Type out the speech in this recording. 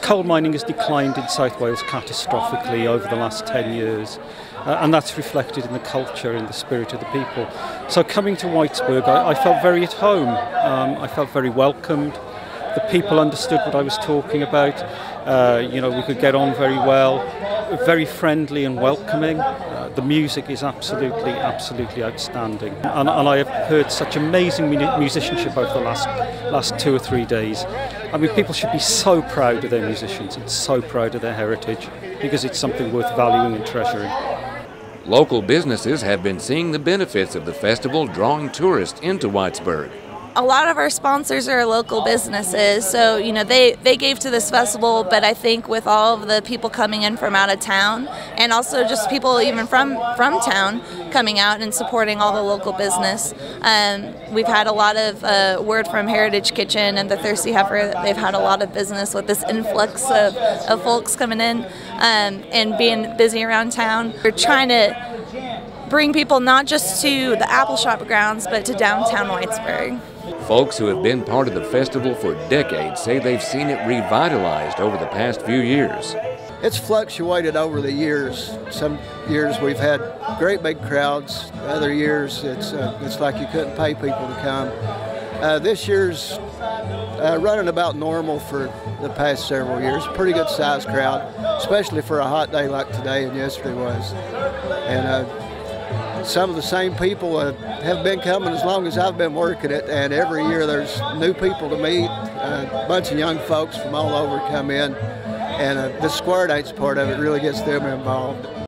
Coal mining has declined in South Wales catastrophically over the last 10 years, uh, and that's reflected in the culture and the spirit of the people. So, coming to Whitesburg, I, I felt very at home. Um, I felt very welcomed. The people understood what I was talking about. Uh, you know, we could get on very well, very friendly and welcoming. Uh, the music is absolutely, absolutely outstanding. And, and I have heard such amazing musicianship over the last, last two or three days. I mean, people should be so proud of their musicians and so proud of their heritage because it's something worth valuing and treasuring. Local businesses have been seeing the benefits of the festival drawing tourists into Whitesburg a lot of our sponsors are local businesses, so you know they they gave to this festival. But I think with all of the people coming in from out of town, and also just people even from from town coming out and supporting all the local business, um, we've had a lot of uh, word from Heritage Kitchen and the Thirsty Heifer. They've had a lot of business with this influx of, of folks coming in um, and being busy around town. We're trying to bring people not just to the Appalshop grounds, but to downtown Whitesburg. Folks who have been part of the festival for decades say they've seen it revitalized over the past few years. It's fluctuated over the years. Some years we've had great big crowds. Other years it's uh, it's like you couldn't pay people to come. Uh, this year's uh, running about normal for the past several years. Pretty good sized crowd, especially for a hot day like today and yesterday was. And uh, some of the same people have been coming as long as I've been working it, and every year there's new people to meet, a bunch of young folks from all over come in, and uh, the square dance part of it really gets them involved.